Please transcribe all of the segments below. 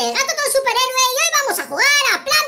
de Gato con Superhéroe y hoy vamos a jugar a Plan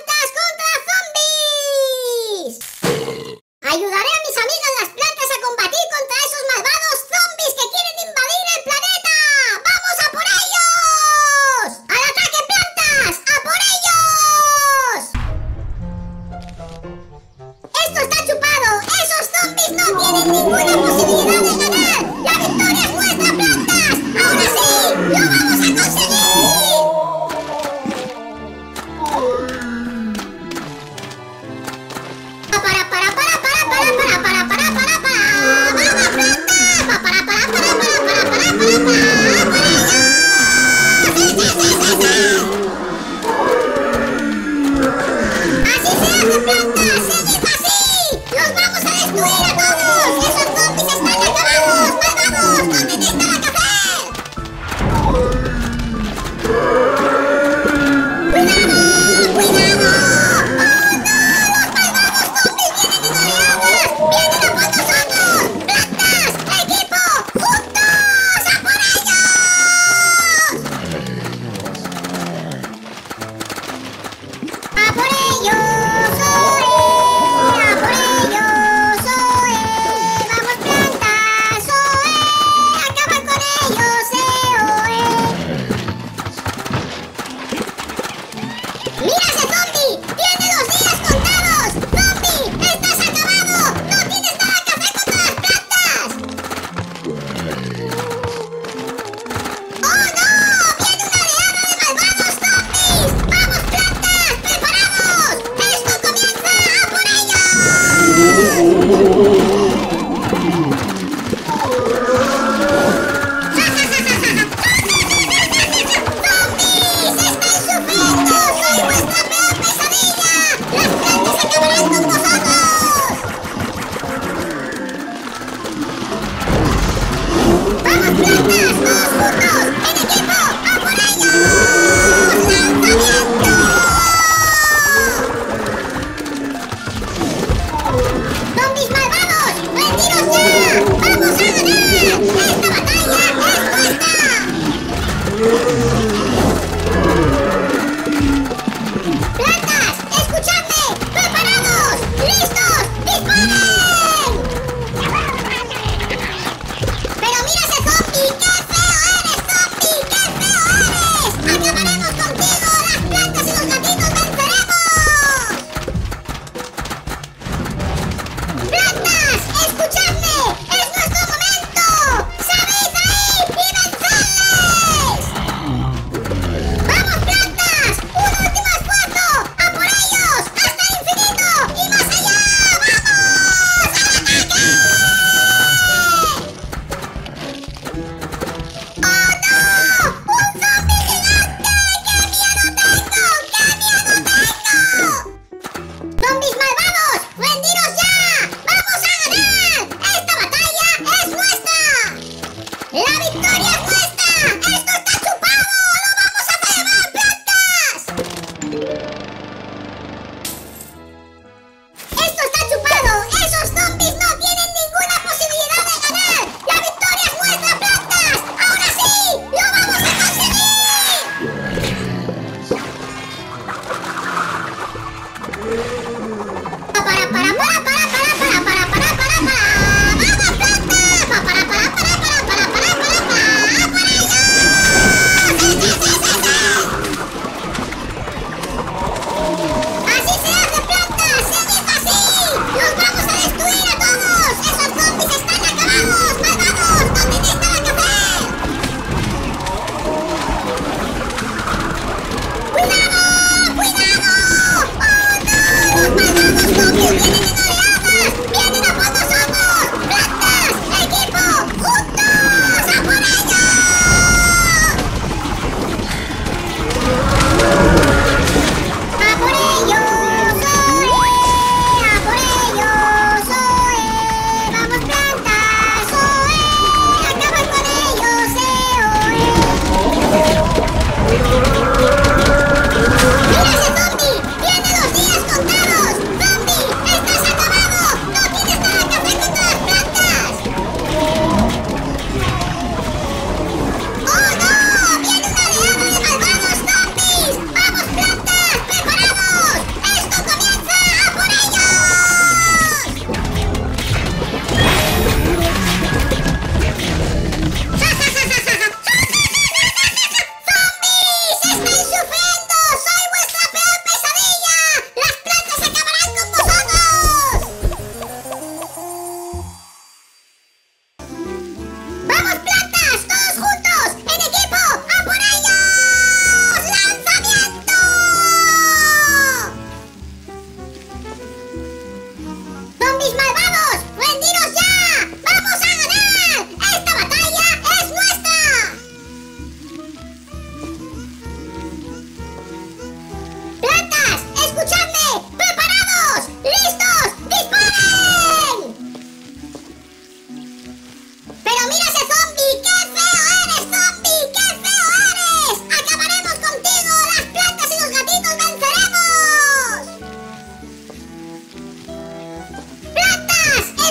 Capoeira,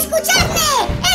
escucharme!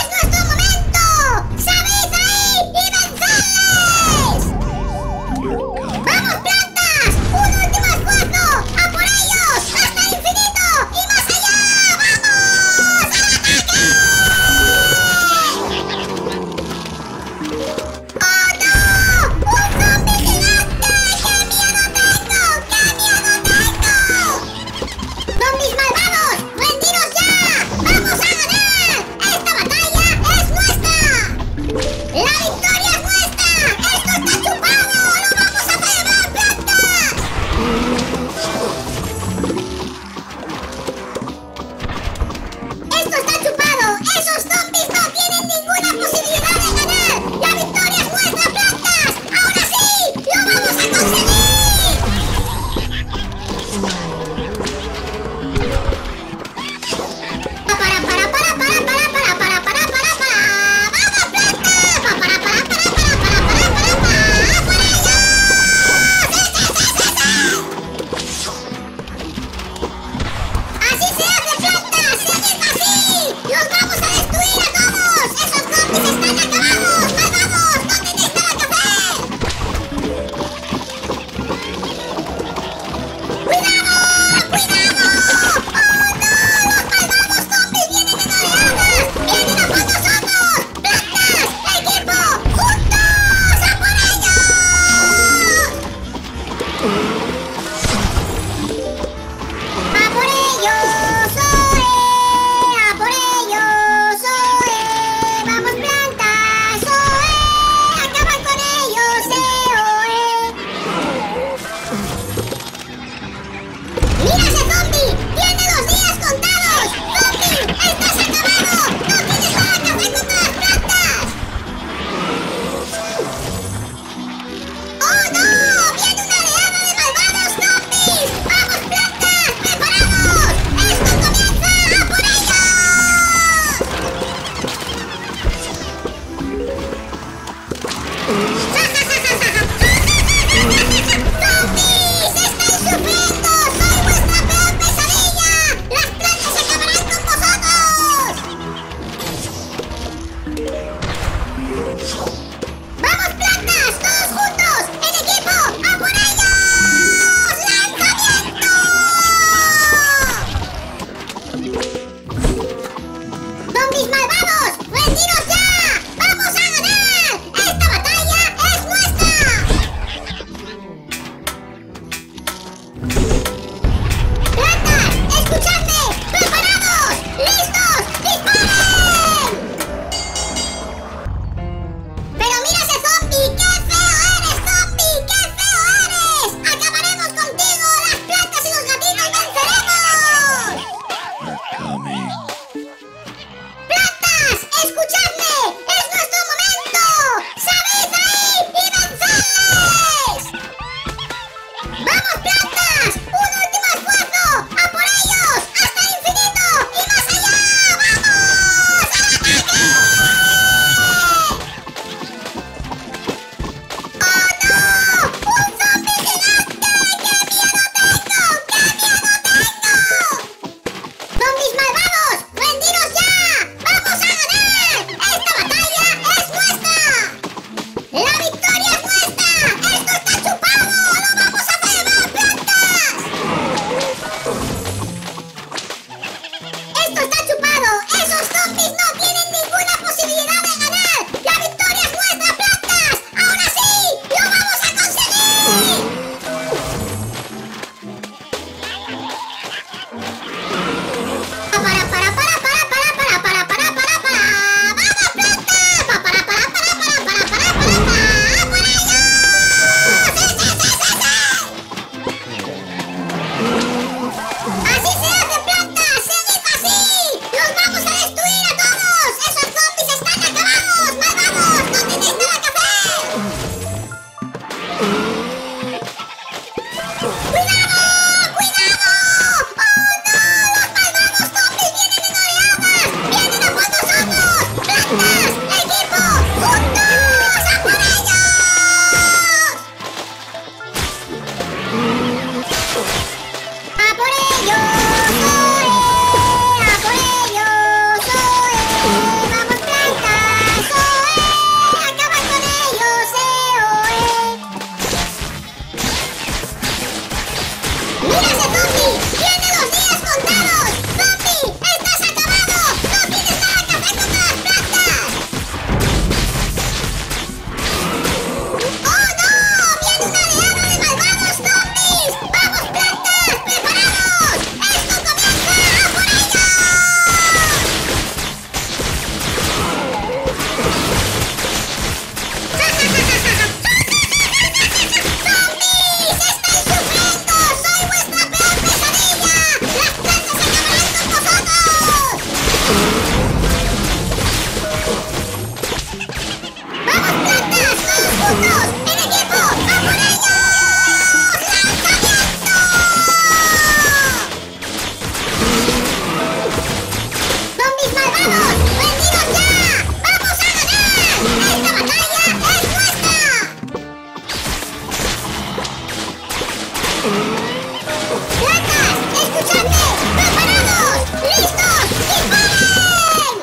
¡Placas! ¡Escuchadme! ¡Preparados! ¡Listos! ¡Disparen!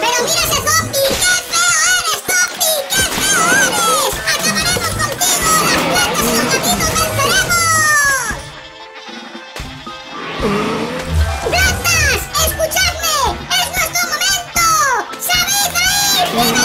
¡Pero mira ese zombie! ¡Qué feo eres, zombie! ¡Qué feo eres! ¡Acabaremos contigo! ¡Las plantas y los gatitos venceremos! ¡Plantas! ¡Escuchadme! ¡Es nuestro momento! ¡Sabéis ahí!